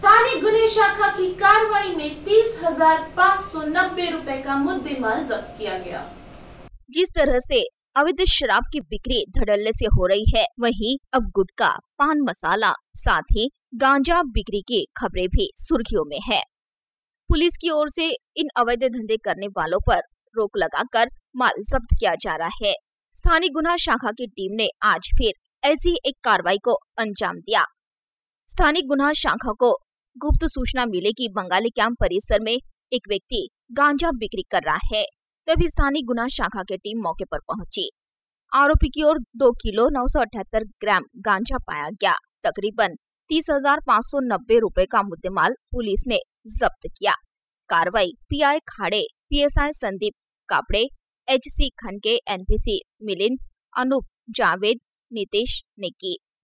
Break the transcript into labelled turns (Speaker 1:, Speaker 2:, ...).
Speaker 1: स्थानीय गुन्हे शाखा की कार्रवाई में तीस हज़ार पाँच सौ नब्बे रूपए का मुद्देमाल जब्त किया गया।
Speaker 2: जिस तरह से अवैध शराब की बिक्री धड़ल्ले से हो रही है, वहीं अब गुटखा, पान मसाला, साथ ही गांजा बिक्री की खबरें भी सुर्खियों में है। पुलिस की ओर से इन अवैध धंधे करने वालों पर रोक लगाकर माल जब्त किया जा रहा है। स्थानीय गुना शाखा की टीम ने आज फिर ऐसी एक कार्रवाई को अंजाम दिया। स्थानीय गुना शाखा को गुप्त सूचना मिले कि बंगाली कैंप परिसर में एक व्यक्ति गांजा बिक्री कर रहा है। तभी स्थानीय गुना शाखा की टीम मौके पर पहुँची। आरोपी की ओर दो किलो नौ सौ अठहत्तर ग्राम गांजा पाया गया। तकरीबन तीस हज़ार पाँच सौ नब्बे रूपए का मुद्देमाल पुलिस ने जब्त किया। कार्रवाई, PI Khade, PSI Sandeep Kapde, HC Khanke NPC Milind, Anup Javed, Nitish ने की।